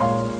嗯。